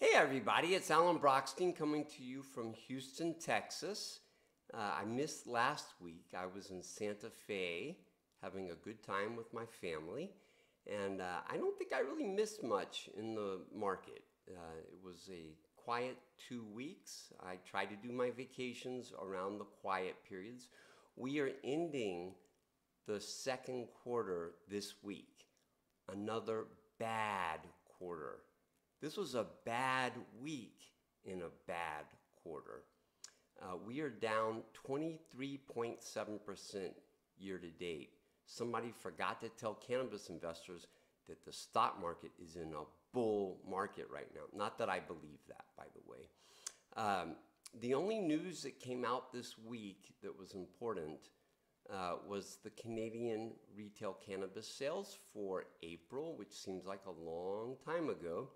Hey, everybody, it's Alan Brochstein coming to you from Houston, Texas. Uh, I missed last week. I was in Santa Fe having a good time with my family, and uh, I don't think I really missed much in the market. Uh, it was a quiet two weeks. I try to do my vacations around the quiet periods. We are ending the second quarter this week, another bad quarter. This was a bad week in a bad quarter. Uh, we are down 23.7% year to date. Somebody forgot to tell cannabis investors that the stock market is in a bull market right now. Not that I believe that, by the way. Um, the only news that came out this week that was important uh, was the Canadian retail cannabis sales for April, which seems like a long time ago.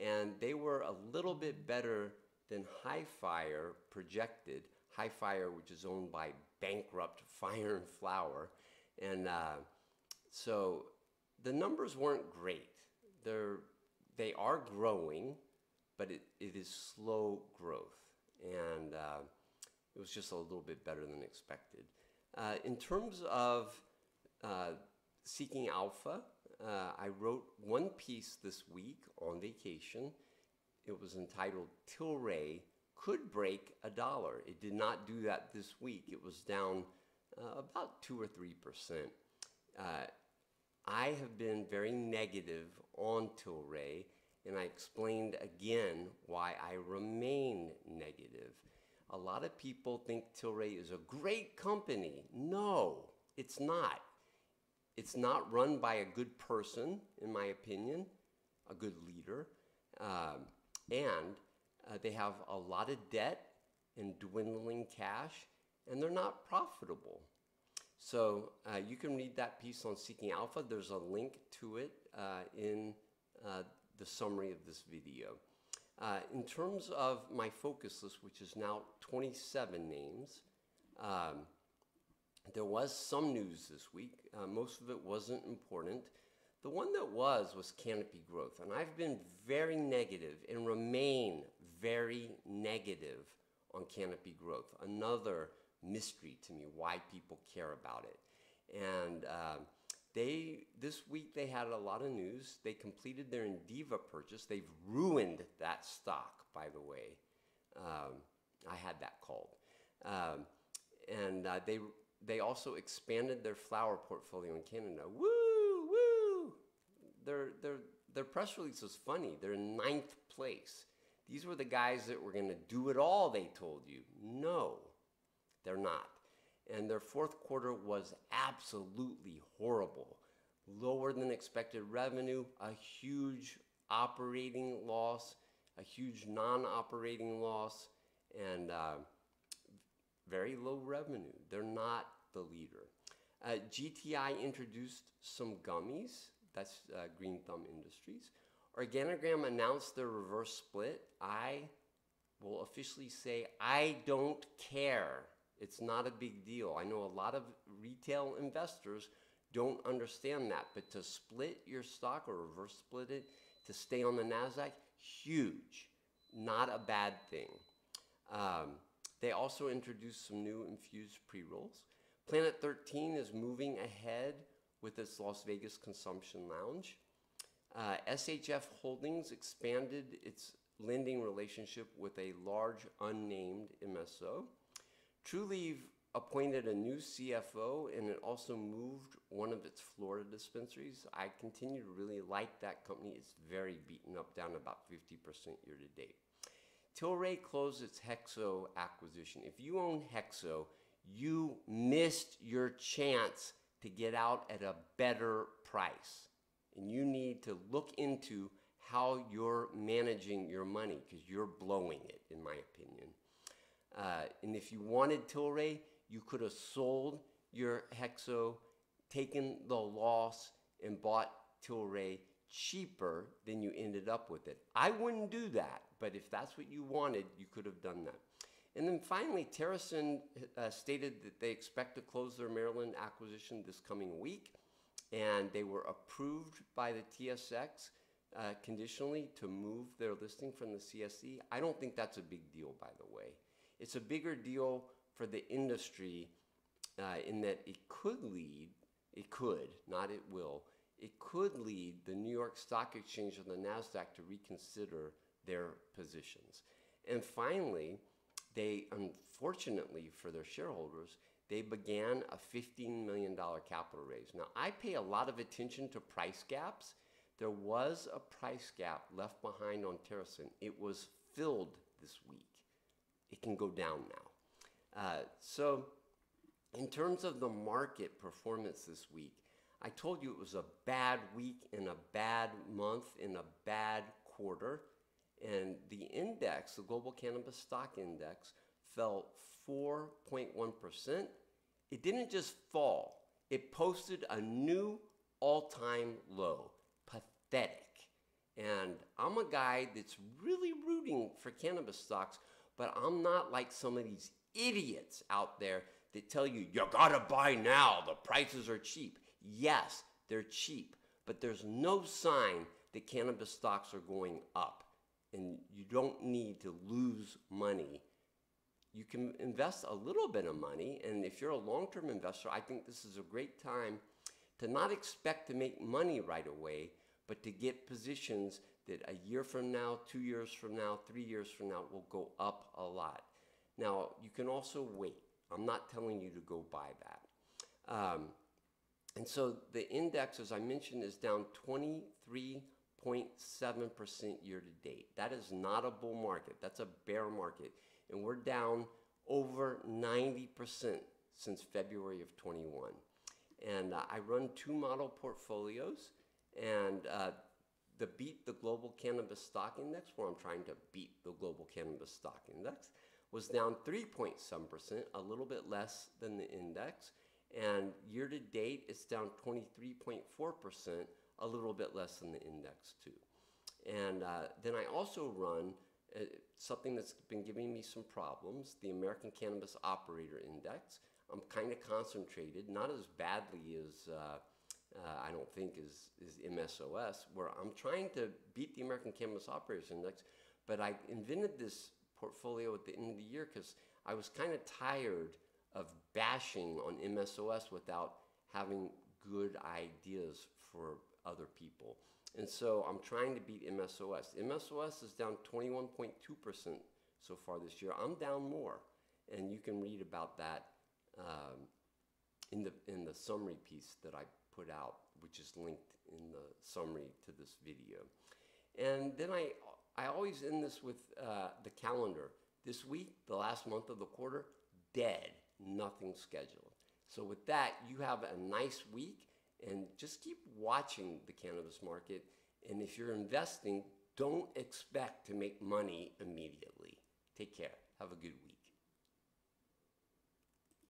And they were a little bit better than Hifyre projected. Hifyre, which is owned by bankrupt Fire and Flower. And uh, so the numbers weren't great. They're, they are growing, but it, it is slow growth. And uh, it was just a little bit better than expected. Uh, in terms of uh, seeking alpha, uh, I wrote one piece this week on vacation. It was entitled Tilray Could Break a Dollar. It did not do that this week. It was down uh, about 2 or 3%. Uh, I have been very negative on Tilray, and I explained again why I remain negative. A lot of people think Tilray is a great company. No, it's not. It's not run by a good person, in my opinion, a good leader. Um, and uh, they have a lot of debt and dwindling cash, and they're not profitable. So uh, you can read that piece on Seeking Alpha. There's a link to it uh, in uh, the summary of this video. Uh, in terms of my focus list, which is now 27 names, um, there was some news this week. Uh, most of it wasn't important. The one that was was canopy growth. And I've been very negative and remain very negative on canopy growth. Another mystery to me why people care about it. And uh, they this week they had a lot of news. They completed their Indiva purchase. They've ruined that stock, by the way. Um, I had that called, um, and uh, they they also expanded their flower portfolio in Canada. Woo woo! Their their their press release was funny. They're in ninth place. These were the guys that were going to do it all. They told you no, they're not and their fourth quarter was absolutely horrible. Lower than expected revenue, a huge operating loss, a huge non operating loss, and uh, very low revenue. They're not the leader. Uh, GTI introduced some gummies, that's uh, Green Thumb Industries. Organigram announced their reverse split. I will officially say I don't care it's not a big deal. I know a lot of retail investors don't understand that, but to split your stock or reverse split it to stay on the NASDAQ, huge. Not a bad thing. Um, they also introduced some new infused pre rolls. Planet 13 is moving ahead with its Las Vegas Consumption Lounge. Uh, SHF Holdings expanded its lending relationship with a large unnamed MSO. Trulieve appointed a new CFO and it also moved one of its Florida dispensaries. I continue to really like that company. It's very beaten up, down about 50% year to date. Tilray closed its Hexo acquisition. If you own Hexo, you missed your chance to get out at a better price. And you need to look into how you're managing your money because you're blowing it, in my opinion. Uh, and if you wanted Tilray, you could have sold your Hexo, taken the loss, and bought Tilray cheaper than you ended up with it. I wouldn't do that, but if that's what you wanted, you could have done that. And then finally, TerrAscend uh, stated that they expect to close their Maryland acquisition this coming week, and they were approved by the TSX uh, conditionally to move their listing from the CSE. I don't think that's a big deal, by the way. It's a bigger deal for the industry uh, in that it could lead, it could, not it will, it could lead the New York Stock Exchange and the NASDAQ to reconsider their positions. And finally, they, unfortunately for their shareholders, they began a $15 million capital raise. Now, I pay a lot of attention to price gaps. There was a price gap left behind on TerrAscend. It was filled this week. It can go down now. Uh, so, in terms of the market performance this week, I told you it was a bad week in a bad month in a bad quarter. And the index, the Global Cannabis Stock Index, fell 4.1%. It didn't just fall, it posted a new all time low. Pathetic. And I'm a guy that's really rooting for cannabis stocks, but I'm not like some of these idiots out there that tell you, you gotta buy now, the prices are cheap. Yes, they're cheap, but there's no sign that cannabis stocks are going up. And you don't need to lose money. You can invest a little bit of money, and if you're a long term investor, I think this is a great time to not expect to make money right away, but to get positions that a year from now, two years from now, three years from now will go up a lot. Now, you can also wait. I'm not telling you to go buy that. Um, and so the index, as I mentioned, is down 23.7% year to date. That is not a bull market, that's a bear market. And we're down over 90% since February of 21. And uh, I run two model portfolios, and uh, the Beat the Global Cannabis Stock Index, where I'm trying to beat the Global Cannabis Stock Index, was down 3.7%, a little bit less than the index. And year to date, it's down 23.4%, a little bit less than the index, too. And uh, then I also run uh, something that's been giving me some problems the American Cannabis Operator Index. I'm kind of concentrated, not as badly as uh, uh, I don't think is, is MSOS, where I'm trying to beat the American Cannabis Operators Index, but I invented this portfolio at the end of the year because I was kind of tired of bashing on MSOS without having good ideas for other people. And so I'm trying to beat MSOS. MSOS is down 21.2% so far this year. I'm down more. And you can read about that um, in, the, in the summary piece that I put out, which is linked in the summary to this video. And then I, I always end this with uh, the calendar. This week, the last month of the quarter, dead nothing scheduled. So with that, you have a nice week and just keep watching the cannabis market. And if you're investing, don't expect to make money immediately. Take care. Have a good week.